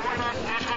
Oradan başka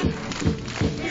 Yeah.